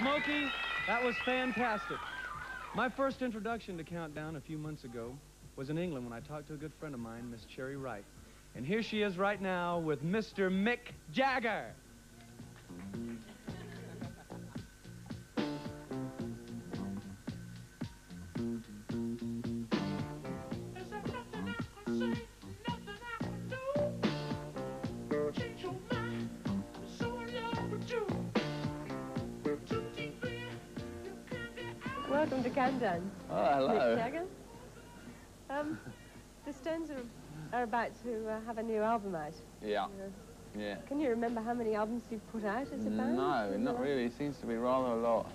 Smokey, that was fantastic. My first introduction to Countdown a few months ago was in England when I talked to a good friend of mine, Miss Cherry Wright. And here she is right now with Mr. Mick Jagger. Welcome to Countdown. Oh, hello. Um, the Stones are, are about to uh, have a new album out. Yeah, yeah. Can you remember how many albums you've put out as a band? No, not really. It seems to be rather a lot.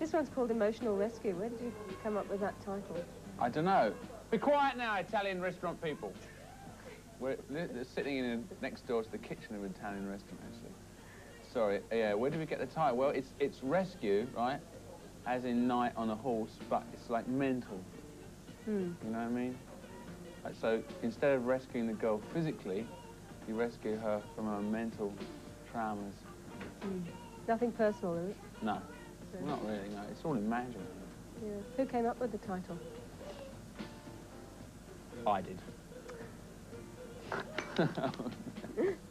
This one's called Emotional Rescue. Where did you come up with that title? I don't know. Be quiet now, Italian restaurant people. We're sitting in a, next door to the kitchen of an Italian restaurant, actually. Sorry, yeah, where did we get the title? Well, it's, it's rescue, right? As in knight on a horse, but it's like mental. Hmm. You know what I mean? Like, so instead of rescuing the girl physically, you rescue her from her mental traumas. Nothing personal, is it? No, not really, no. It's all imaginary. Yeah. Who came up with the title? I did.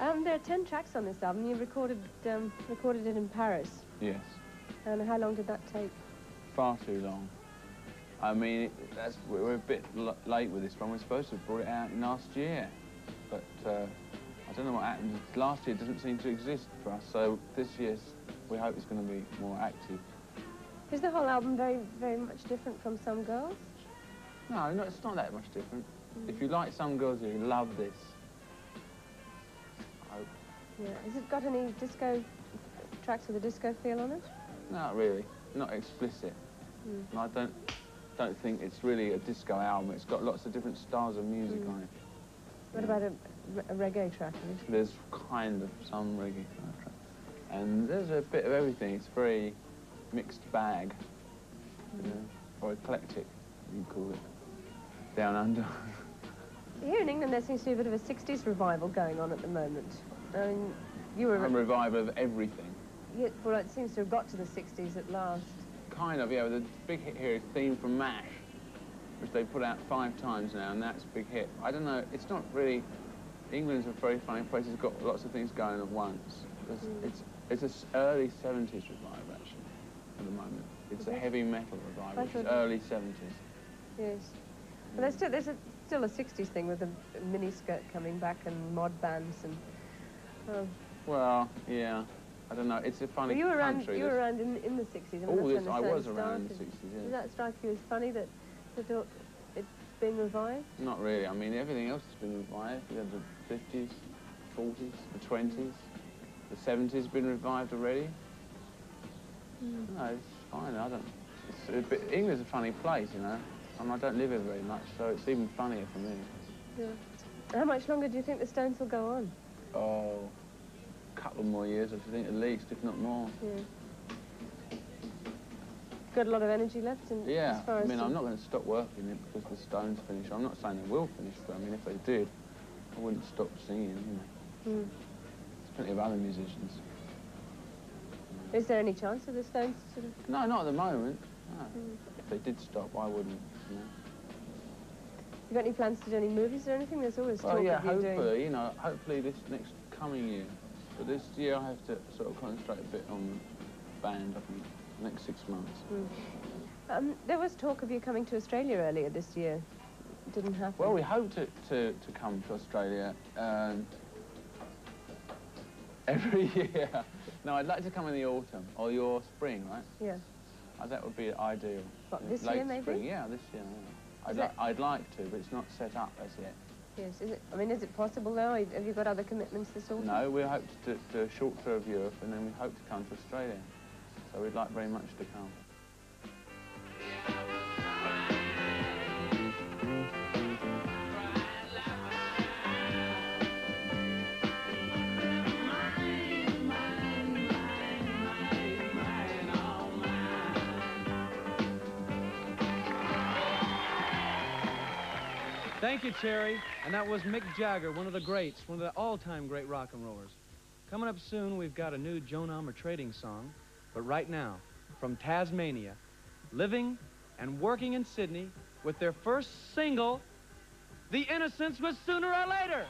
Um, there are ten tracks on this album. You recorded um, recorded it in Paris. Yes. And how long did that take? Far too long. I mean, it, that's, we're a bit l late with this one. We're supposed to have brought it out last year. But uh, I don't know what happened. Last year doesn't seem to exist for us, so this year's, we hope it's going to be more active. Is the whole album very, very much different from Some Girls? No, no, it's not that much different. If you like some girls, you love this. I hope. Yeah. Has it got any disco tracks with a disco feel on it? Not really. Not explicit. Mm. And I don't don't think it's really a disco album. It's got lots of different styles of music Mm. on it. What about a, a reggae track? There's kind of some reggae soundtrack. And there's a bit of everything. It's very mixed bag. You know, or eclectic, you call it. Down under. Here in England, there seems to be a bit of a 60s revival going on at the moment. I mean, you were... a revival of everything. Yeah, well, it seems to have got to the 60s at last. Kind of, yeah. The big hit here is Theme from MASH, which they put out five times now, and that's a big hit. I don't know, it's not really... England's a very funny place. It's got lots of things going at once. It's, Mm. it's, it's a s- early 70s revival, actually, at the moment. It's a heavy metal revival. It's early 70s. Yes. But there's still, there's a, still a 60s thing with the miniskirt coming back and mod bands and... Oh. Well, yeah. I don't know. It's a funny Well, you were around, country. you were around in, in the 60s. I mean, All this, I was around in the started. 60s, Does that strike you as funny that, it- it's being revived? Not really. I mean, everything else has been revived. You had the 50s, 40s, the 20s. The 70s been revived already. Hmm. No, it's fine. I don't... It's a bit, England's a funny place, you know. And I don't live here very much, so it's even funnier for me. Yeah. How much longer do you think the Stones will go on? Oh, couple more years, I think, at least, if not more. Yeah. Got a lot of energy left in, Yeah, as far I mean, I'm not going to stop working it because the Stones finish. I'm not saying they will finish, but I mean, if they did, I wouldn't stop singing, you know. Hmm. There's plenty of other musicians. Is there any chance of the Stones sort of... No, not at the moment. No. Mm. If they did stop, I wouldn't. You know. You got any plans to do any movies or anything? There's always Well, talk yeah, of you hopefully, doing... you know, hopefully this next coming year. But this year I have to sort of concentrate a bit on band, I think, the next six months. Hmm. Um, there was talk of you coming to Australia earlier this year. It didn't happen. Well, we hope to, to, to come to Australia um, every year. No, I'd like to come in the autumn or your spring, right? Yeah. Uh, that would be ideal. What, this late year, maybe? Spring. Yeah, this year. Yeah. I'd, li- I'd like to, but it's not set up as yet. Yes. Is it, I mean, is it possible though? Have you got other commitments this autumn? No, we hope to do a short tour of Europe and then we hope to come to Australia. So we'd like very much to come. Thank you, Cherry. And that was Mick Jagger, one of the greats, one of the all-time great rock and rollers. Coming up soon, we've got a new Joan Armatrading song. But right now, from Tasmania, living and working in Sydney with their first single, The Innocents Was Sooner or Later.